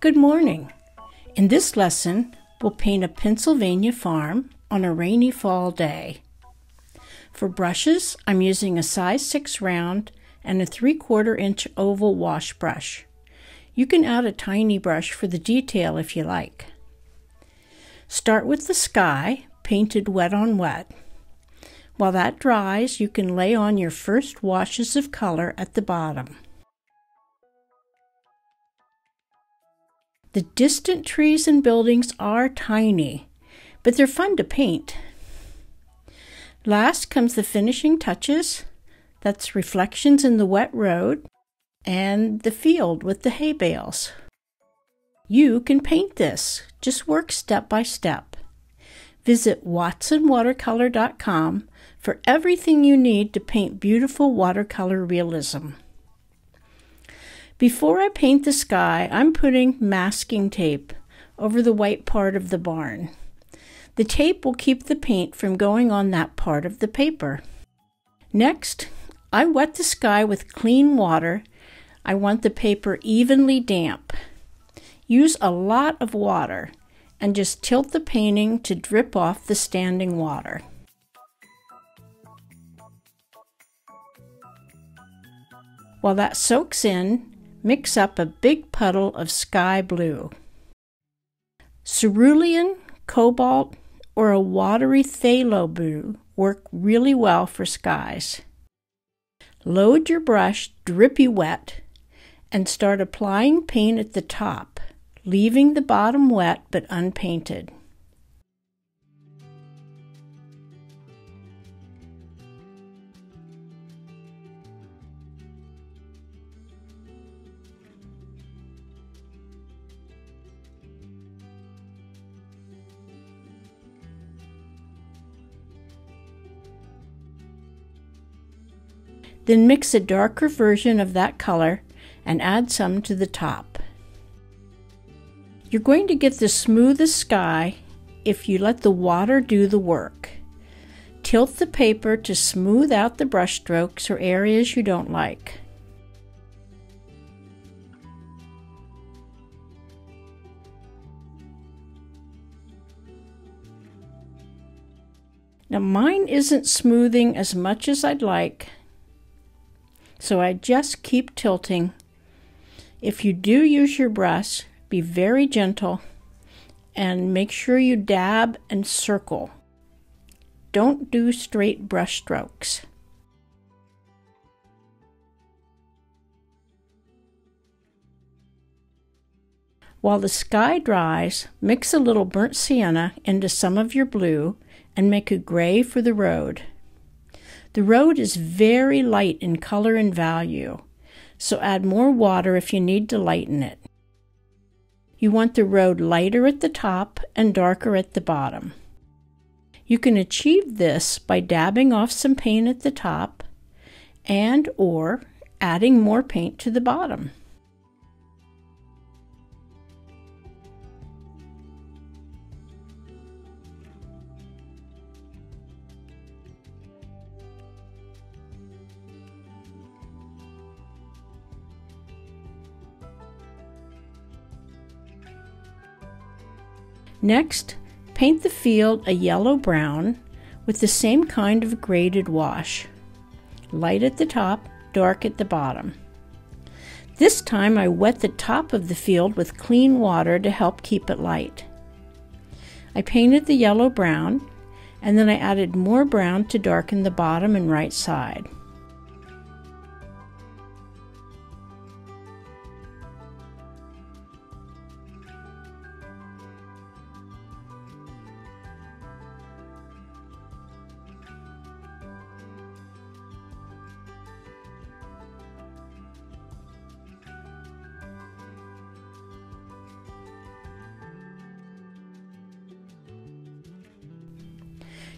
Good morning. In this lesson, we'll paint a Pennsylvania farm on a rainy fall day. For brushes, I'm using a size 6 round and a 3 quarter inch oval wash brush. You can add a tiny brush for the detail if you like. Start with the sky, painted wet on wet. While that dries, you can lay on your first washes of color at the bottom. The distant trees and buildings are tiny, but they're fun to paint. Last comes the finishing touches. That's reflections in the wet road and the field with the hay bales. You can paint this. Just work step by step. Visit watsonwatercolor.com for everything you need to paint beautiful watercolor realism. Before I paint the sky, I'm putting masking tape over the white part of the barn. The tape will keep the paint from going on that part of the paper. Next, I wet the sky with clean water. I want the paper evenly damp. Use a lot of water and just tilt the painting to drip off the standing water. While that soaks in, mix up a big puddle of sky blue. Cerulean, cobalt, or a watery phthalo blue work really well for skies. Load your brush drippy wet and start applying paint at the top, leaving the bottom wet but unpainted. Then mix a darker version of that color and add some to the top. You're going to get the smoothest sky if you let the water do the work. Tilt the paper to smooth out the brushstrokes or areas you don't like. Now mine isn't smoothing as much as I'd like, so I just keep tilting. If you do use your brush, be very gentle and make sure you dab and circle. Don't do straight brush strokes. While the sky dries, mix a little burnt sienna into some of your blue and make a gray for the road. The road is very light in color and value, so add more water if you need to lighten it. You want the road lighter at the top and darker at the bottom. You can achieve this by dabbing off some paint at the top and or adding more paint to the bottom. Next, paint the field a yellow brown with the same kind of graded wash. Light at the top, dark at the bottom. This time I wet the top of the field with clean water to help keep it light. I painted the yellow brown and then I added more brown to darken the bottom and right side.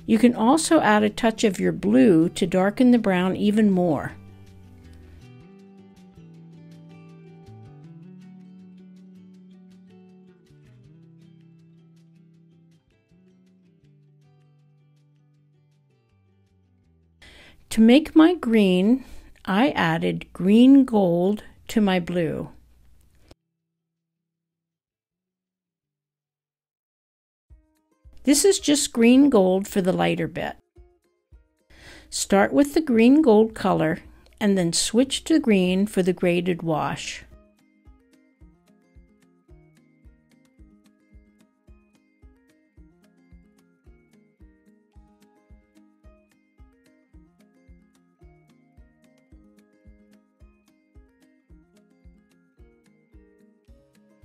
You can also add a touch of your blue to darken the brown even more. To make my green, I added green gold to my blue. This is just green gold for the lighter bit. Start with the green gold color and then switch to green for the graded wash.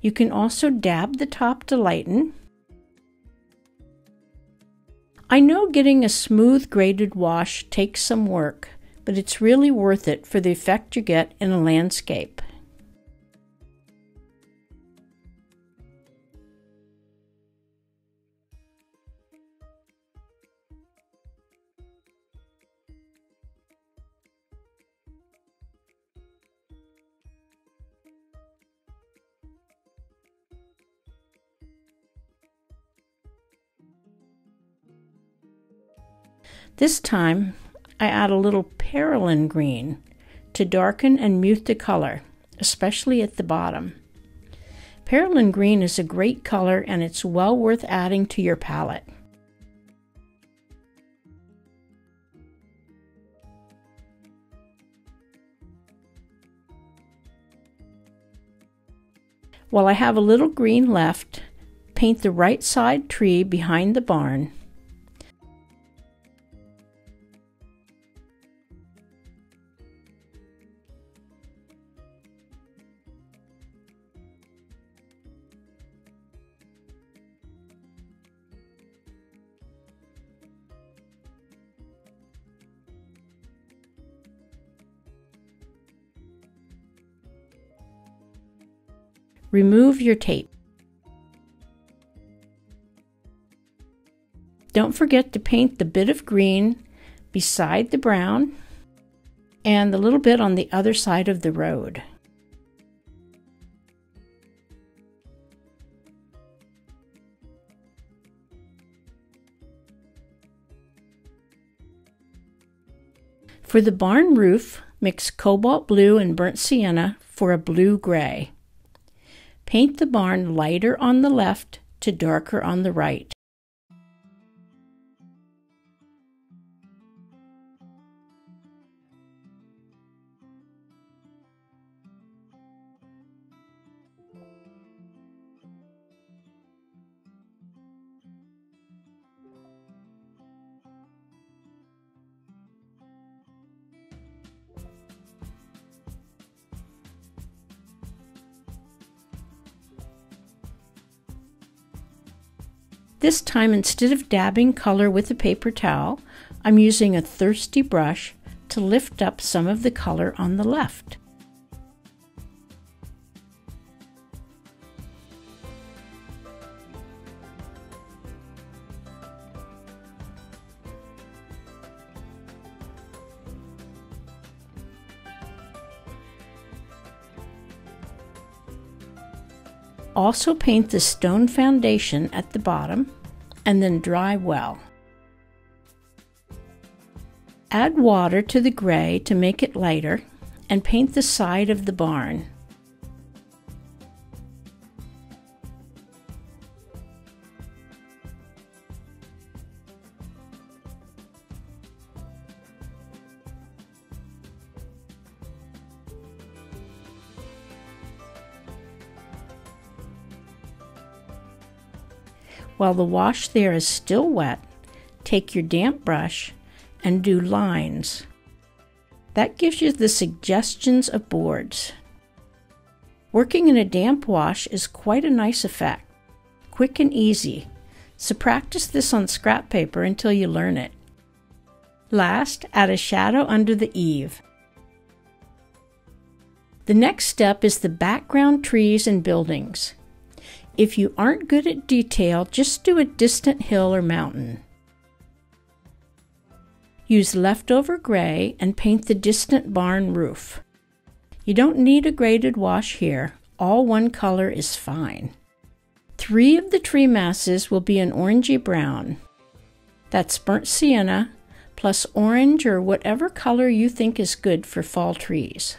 You can also dab the top to lighten. I know getting a smooth graded wash takes some work, but it's really worth it for the effect you get in a landscape. This time, I add a little Perylene green to darken and mute the color, especially at the bottom. Perylene green is a great color and it's well worth adding to your palette. While I have a little green left, paint the right side tree behind the barn Remove your tape. Don't forget to paint the bit of green beside the brown and the little bit on the other side of the road. For the barn roof, mix cobalt blue and burnt sienna for a blue-gray. Paint the barn lighter on the left to darker on the right. This time, instead of dabbing color with a paper towel, I'm using a thirsty brush to lift up some of the color on the left. Also paint the stone foundation at the bottom and then dry well. Add water to the gray to make it lighter and paint the side of the barn. While the wash there is still wet, take your damp brush and do lines. That gives you the suggestions of boards. Working in a damp wash is quite a nice effect, quick and easy, so practice this on scrap paper until you learn it. Last, add a shadow under the eave. The next step is the background trees and buildings. If you aren't good at detail, just do a distant hill or mountain. Use leftover gray and paint the distant barn roof. You don't need a graded wash here, all one color is fine. Three of the tree masses will be an orangey brown. That's burnt sienna plus orange or whatever color you think is good for fall trees.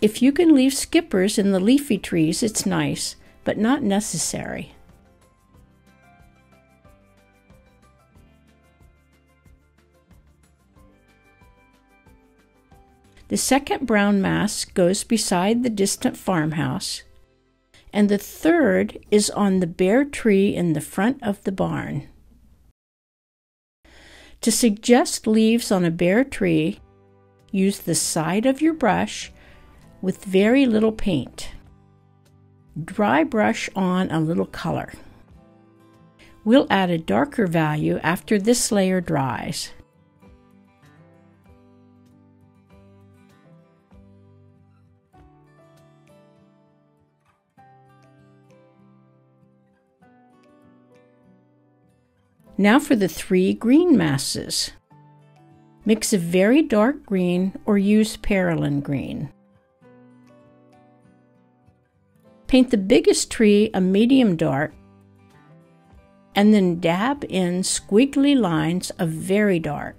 If you can leave skippers in the leafy trees, it's nice, but not necessary. The second brown mass goes beside the distant farmhouse, and the third is on the bare tree in the front of the barn. To suggest leaves on a bare tree, use the side of your brush with very little paint. Dry brush on a little color. We'll add a darker value after this layer dries. Now for the three green masses. Mix a very dark green or use Perylene green. Paint the biggest tree a medium dark and then dab in squiggly lines of very dark.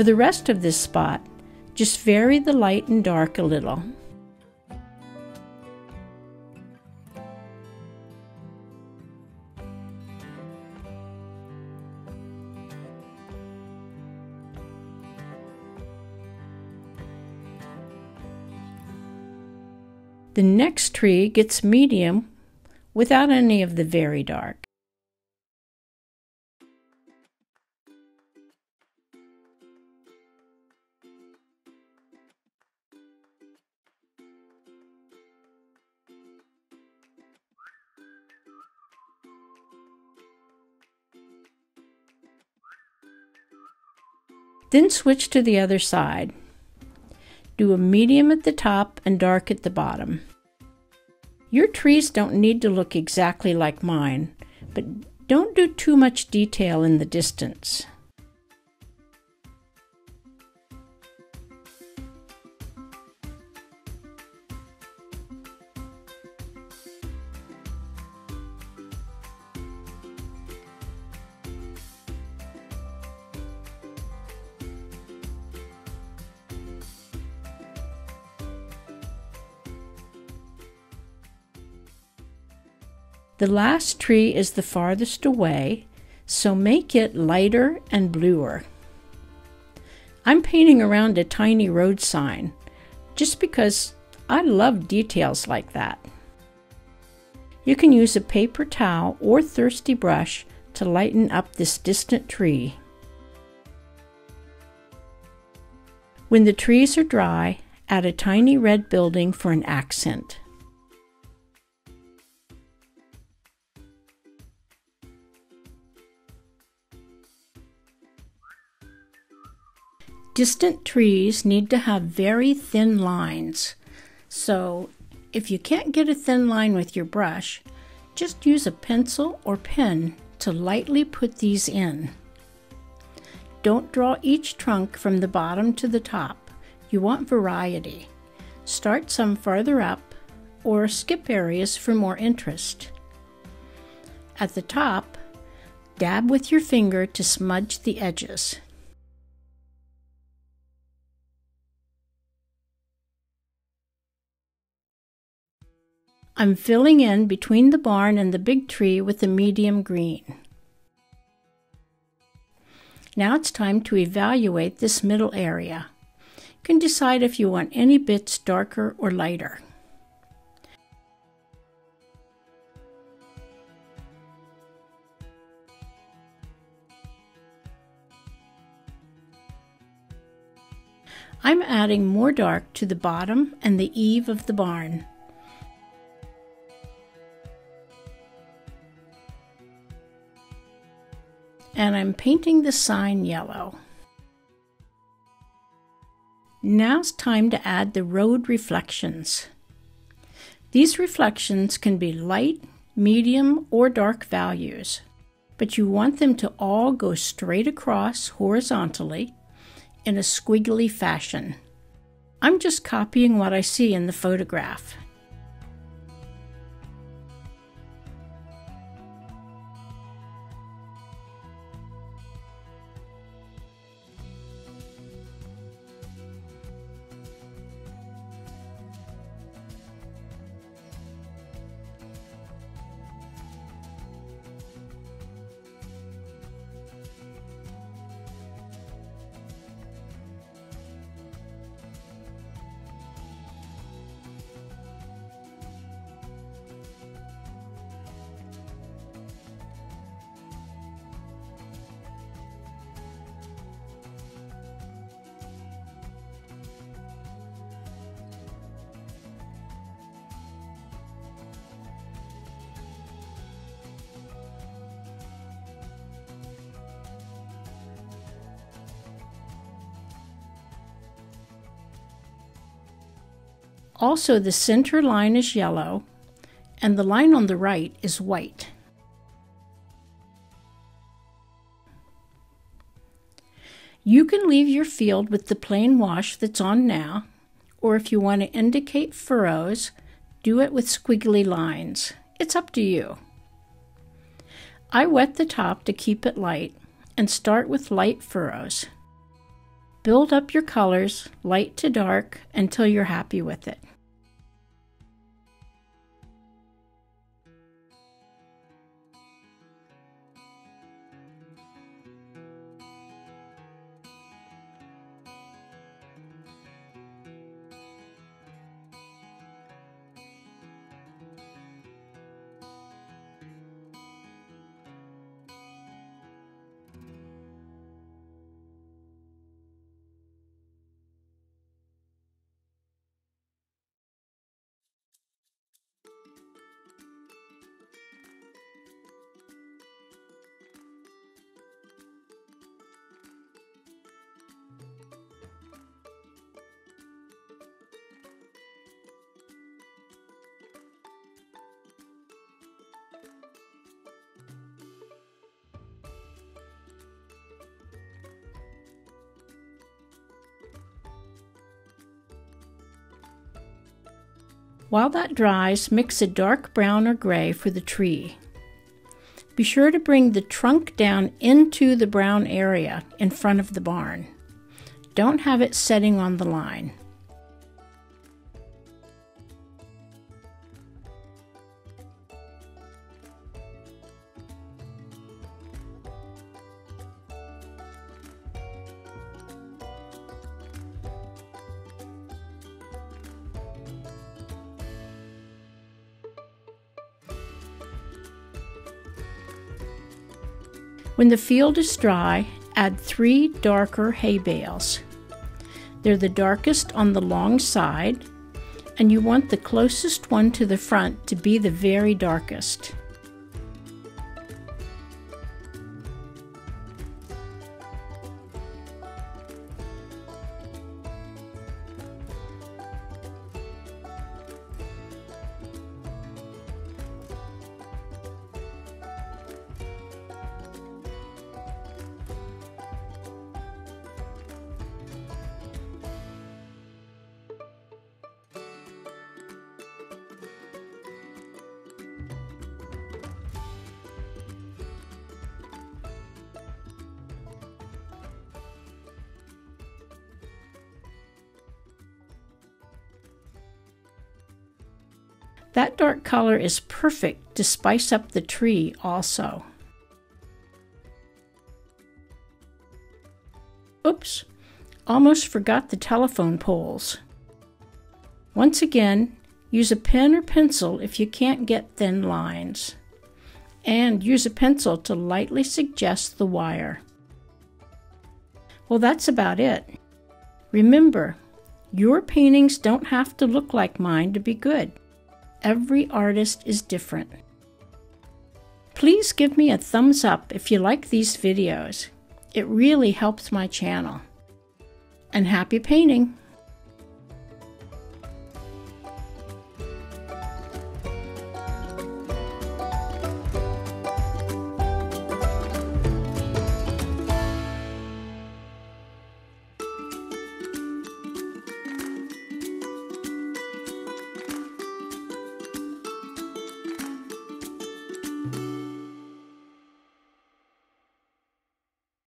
For the rest of this spot, just vary the light and dark a little. The next tree gets medium without any of the very dark. Then switch to the other side. Do a medium at the top and dark at the bottom. Your trees don't need to look exactly like mine, but don't do too much detail in the distance. The last tree is the farthest away, so make it lighter and bluer. I'm painting around a tiny road sign just because I love details like that. You can use a paper towel or thirsty brush to lighten up this distant tree. When the trees are dry, add a tiny red building for an accent. Distant trees need to have very thin lines. So if you can't get a thin line with your brush, just use a pencil or pen to lightly put these in. Don't draw each trunk from the bottom to the top. You want variety. Start some farther up or skip areas for more interest. At the top, dab with your finger to smudge the edges. I'm filling in between the barn and the big tree with the medium green. Now it's time to evaluate this middle area. You can decide if you want any bits darker or lighter. I'm adding more dark to the bottom and the eave of the barn. And I'm painting the sign yellow. Now it's time to add the road reflections. These reflections can be light, medium, or dark values, but you want them to all go straight across horizontally in a squiggly fashion. I'm just copying what I see in the photograph. Also, the center line is yellow and the line on the right is white. You can leave your field with the plain wash that's on now, or if you want to indicate furrows, do it with squiggly lines. It's up to you. I wet the top to keep it light and start with light furrows. Build up your colors, light to dark, until you're happy with it. While that dries, mix a dark brown or gray for the tree. Be sure to bring the trunk down into the brown area in front of the barn. Don't have it setting on the line. When the field is dry, add three darker hay bales. They're the darkest on the long side, and you want the closest one to the front to be the very darkest. That dark color is perfect to spice up the tree also. Oops, almost forgot the telephone poles. Once again, use a pen or pencil if you can't get thin lines. And use a pencil to lightly suggest the wire. Well, that's about it. Remember, your paintings don't have to look like mine to be good. Every artist is different. Please give me a thumbs up if you like these videos. It really helps my channel. And happy painting!